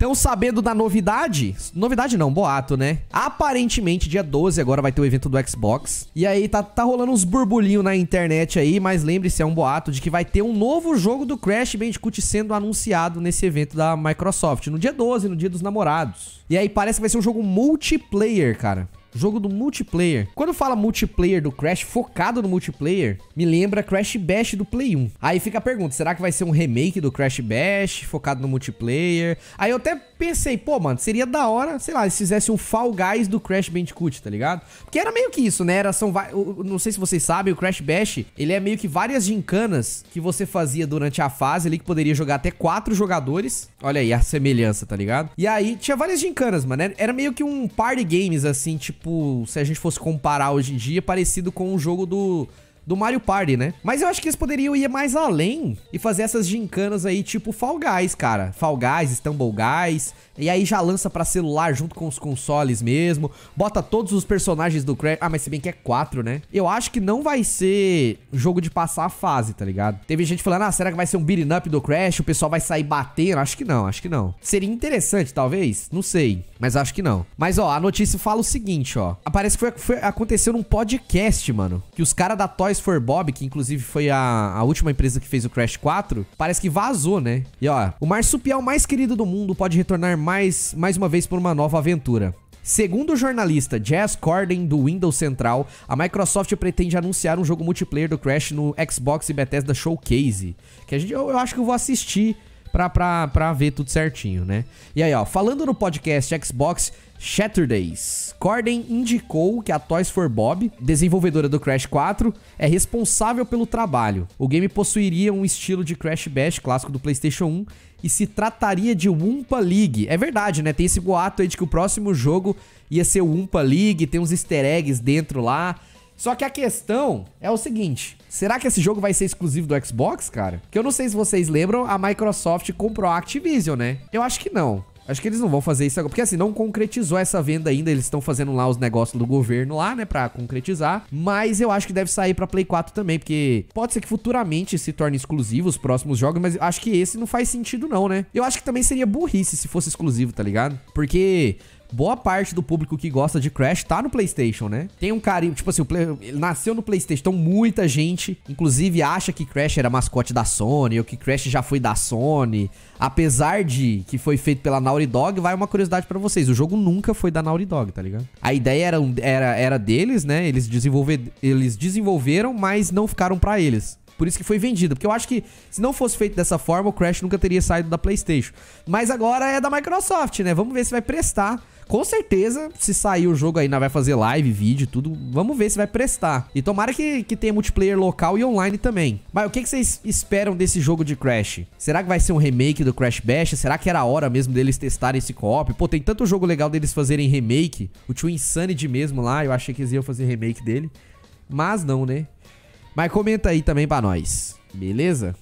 Estão sabendo da novidade? Novidade não, boato, né? Aparentemente, dia 12 agora vai ter o evento do Xbox. E aí tá, tá rolando uns burbulinhos na internet aí, mas lembre-se, é um boato de que vai ter um novo jogo do Crash Bandicoot sendo anunciado nesse evento da Microsoft, no dia 12, no dia dos namorados. E aí parece que vai ser um jogo multiplayer, cara. Jogo do multiplayer. Quando fala multiplayer do Crash, focado no multiplayer, me lembra Crash Bash do Play 1. Aí fica a pergunta, será que vai ser um remake do Crash Bash, focado no multiplayer? Aí eu até pensei, pô, mano, seria da hora, sei lá, se fizesse um Fall Guys do Crash Bandicoot, tá ligado? Porque era meio que isso, né? Era, são, não sei se vocês sabem, o Crash Bash, ele é meio que várias gincanas que você fazia durante a fase ali, que poderia jogar até quatro jogadores. Olha aí a semelhança, tá ligado? E aí tinha várias gincanas, mano. Era meio que um party games, assim, tipo tipo, se a gente fosse comparar hoje em dia, parecido com o jogo do do Mario Party, né? Mas eu acho que eles poderiam ir mais além e fazer essas gincanas aí, tipo Fall Guys, cara. Fall Guys, Stumble Guys. E aí já lança para celular junto com os consoles mesmo. Bota todos os personagens do Crash. Ah, mas se bem que é quatro, né? Eu acho que não vai ser jogo de passar a fase, tá ligado? Teve gente falando, ah, será que vai ser um beat'em up do Crash? O pessoal vai sair batendo? Acho que não, acho que não. Seria interessante, talvez? Não sei. Mas acho que não. Mas, ó, a notícia fala o seguinte, ó. Parece que foi, foi aconteceu num podcast, mano. Que os caras da Toys for Bob, que inclusive foi a, a última empresa que fez o Crash 4, parece que vazou, né? E ó, o marsupial mais querido do mundo pode retornar mais, mais uma vez por uma nova aventura. Segundo o jornalista Jazz Corden do Windows Central, a Microsoft pretende anunciar um jogo multiplayer do Crash no Xbox e Bethesda Showcase. Que a gente, eu, eu acho que eu vou assistir pra, pra, pra ver tudo certinho, né? E aí, ó, falando no podcast Xbox Shatterdays, Corden indicou que a Toys for Bob, desenvolvedora do Crash 4, é responsável pelo trabalho. O game possuiria um estilo de Crash Bash clássico do PlayStation 1 e se trataria de Wumpa League. É verdade, né? Tem esse boato aí de que o próximo jogo ia ser o Wumpa League, tem uns easter eggs dentro lá. Só que a questão é o seguinte: será que esse jogo vai ser exclusivo do Xbox, cara? Que eu não sei se vocês lembram, a Microsoft comprou a Activision, né? Eu acho que não. Acho que eles não vão fazer isso agora. Porque assim, não concretizou essa venda ainda. Eles estão fazendo lá os negócios do governo lá, né? Pra concretizar. Mas eu acho que deve sair pra Play 4 também. Porque pode ser que futuramente se torne exclusivo os próximos jogos. Mas acho que esse não faz sentido, não, né? Eu acho que também seria burrice se fosse exclusivo, tá ligado? Porque boa parte do público que gosta de Crash tá no PlayStation, né? Tem um carinho, tipo assim, play, ele nasceu no PlayStation, então muita gente, inclusive, acha que Crash era mascote da Sony, ou que Crash já foi da Sony. Apesar de que foi feito pela Naughty Dog, vai uma curiosidade para vocês: o jogo nunca foi da Naughty Dog, tá ligado? A ideia era, era, era deles, né? Eles, desenvolver, eles desenvolveram, mas não ficaram para eles. Por isso que foi vendido. Porque eu acho que se não fosse feito dessa forma, o Crash nunca teria saído da PlayStation. Mas agora é da Microsoft, né? Vamos ver se vai prestar com certeza, se sair o jogo aí, vai fazer live, vídeo, tudo. Vamos ver se vai prestar. E tomara que, que tenha multiplayer local e online também. Mas o que, que vocês esperam desse jogo de Crash? Será que vai ser um remake do Crash Bash? Será que era hora mesmo deles testarem esse co-op? Pô, tem tanto jogo legal deles fazerem remake. O Twin Insanity mesmo lá, eu achei que eles iam fazer remake dele. Mas não, né? Mas comenta aí também pra nós. Beleza?